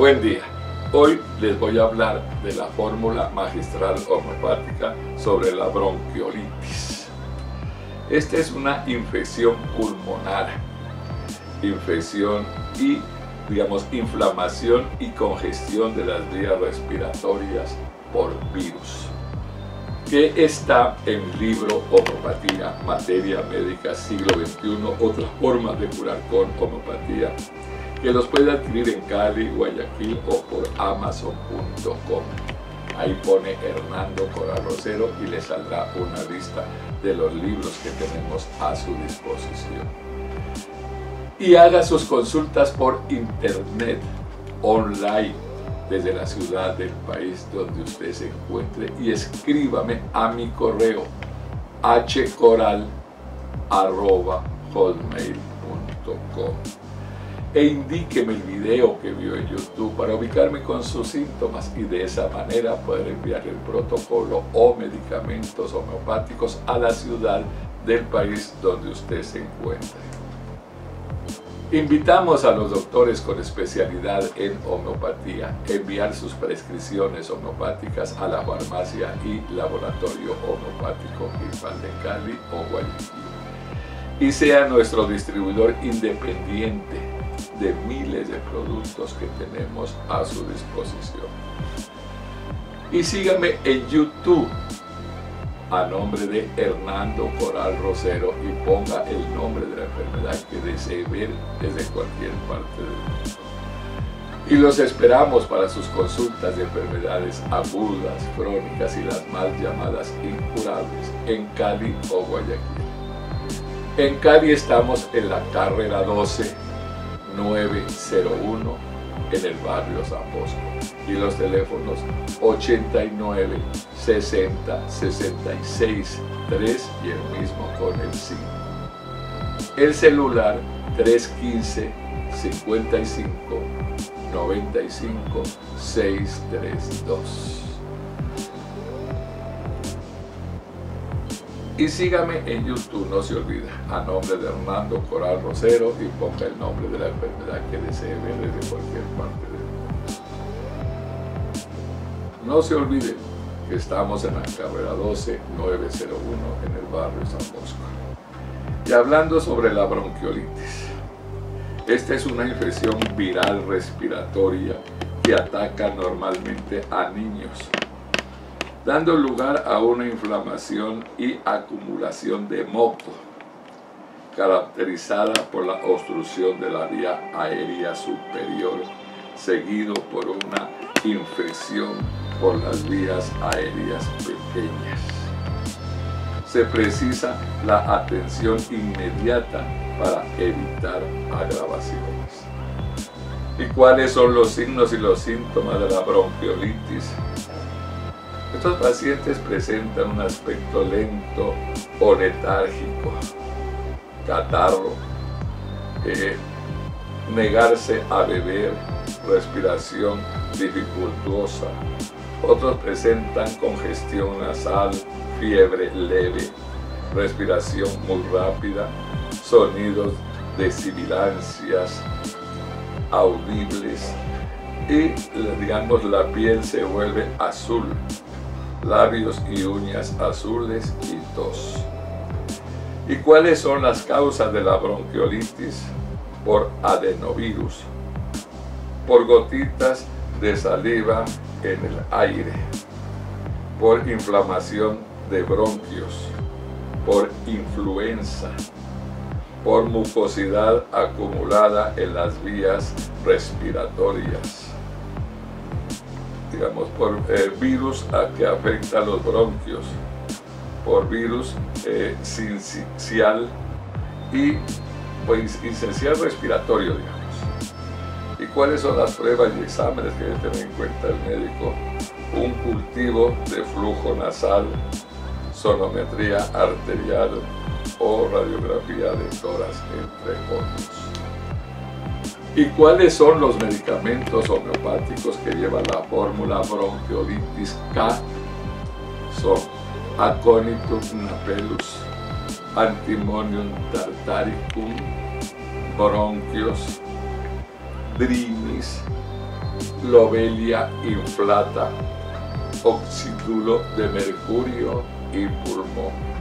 Buen día. Hoy les voy a hablar de la fórmula magistral homeopática sobre la bronquiolitis. Esta es una infección pulmonar, infección y, digamos, inflamación y congestión de las vías respiratorias por virus, que está en mi libro Homeopatía, Materia Médica Siglo XXI, otras formas de curar con homeopatía, que los puede adquirir en Cali, Guayaquil o por amazon.com. Ahí pone Hernando Coral Rosero y le saldrá una lista de los libros que tenemos a su disposición. Y haga sus consultas por internet, online, desde la ciudad del país donde usted se encuentre y escríbame a mi correo hcoral.hotmail.com e indíqueme el video que vio en YouTube para ubicarme con sus síntomas y de esa manera poder enviar el protocolo o medicamentos homeopáticos a la ciudad del país donde usted se encuentre. Invitamos a los doctores con especialidad en homeopatía a enviar sus prescripciones homeopáticas a la farmacia y laboratorio homeopático Gilpan de Cali o Guayaquil y sea nuestro distribuidor independiente de miles de productos que tenemos a su disposición. Y síganme en YouTube a nombre de Hernando Coral Rosero y ponga el nombre de la enfermedad que desee ver desde cualquier parte del mundo. Y los esperamos para sus consultas de enfermedades agudas, crónicas y las mal llamadas incurables en Cali o Guayaquil. En Cali estamos en la carrera 12 901 en el barrio San Bosco y los teléfonos 89 60 66 3 y el mismo con el 5. El celular 315 55 95 632. Y sígame en YouTube, no se olvide, a nombre de Hernando Coral Rosero y ponga el nombre de la enfermedad que desee ver desde cualquier parte del mundo. No se olvide que estamos en la carrera 12 901 en el barrio San Bosco. Y hablando sobre la bronquiolitis, esta es una infección viral respiratoria que ataca normalmente a niños dando lugar a una inflamación y acumulación de moco, caracterizada por la obstrucción de la vía aérea superior, seguido por una infección por las vías aéreas pequeñas. Se precisa la atención inmediata para evitar agravaciones. ¿Y cuáles son los signos y los síntomas de la bronquiolitis? Estos pacientes presentan un aspecto lento o letárgico, catarro, eh, negarse a beber, respiración dificultosa. Otros presentan congestión nasal, fiebre leve, respiración muy rápida, sonidos de sibilancias audibles y digamos la piel se vuelve azul labios y uñas azules y tos. ¿Y cuáles son las causas de la bronquiolitis? Por adenovirus, por gotitas de saliva en el aire, por inflamación de bronquios, por influenza, por mucosidad acumulada en las vías respiratorias digamos, por eh, virus que afecta a los bronquios, por virus eh, y pues, respiratorio, digamos. ¿Y cuáles son las pruebas y exámenes que debe tener en cuenta el médico? Un cultivo de flujo nasal, sonometría arterial o radiografía de toras, entre otros. ¿Y cuáles son los medicamentos homeopáticos que lleva la fórmula bronquiolitis K? Son Aconitum napellus, Antimonium tartaricum, Bronchios, Drinis, lobelia inflata, oxidulo de mercurio y pulmón.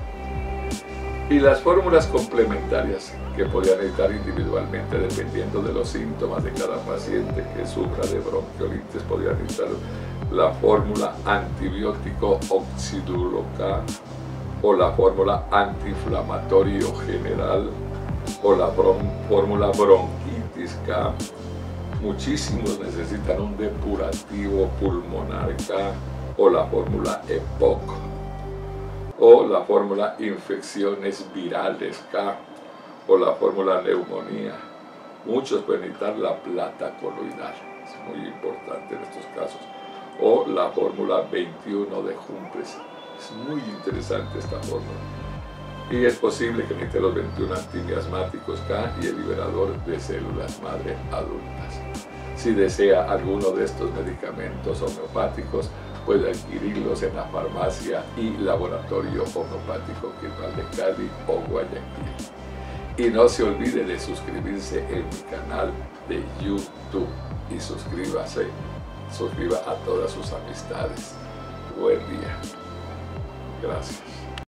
Y las fórmulas complementarias que podían necesitar individualmente dependiendo de los síntomas de cada paciente que sufra de bronquiolitis, podían necesitar la fórmula antibiótico oxidulo K o la fórmula antiinflamatorio general o la fórmula bronquitis K. Muchísimos necesitan un depurativo pulmonar K o la fórmula EPOC o la fórmula infecciones virales K o la fórmula neumonía. Muchos pueden necesitar la plata coloidal, es muy importante en estos casos, o la fórmula 21 de Humphreys. Es muy interesante esta fórmula. Y es posible que necesite los 21 antimiasmáticos K y el liberador de células madre adultas. Si desea alguno de estos medicamentos homeopáticos, puede adquirirlos en la farmacia y laboratorio homeopático Quirral de Cali o Guayaquil. Y no se olvide de suscribirse en mi canal de YouTube y suscríbase, suscriba a todas sus amistades. Buen día. Gracias.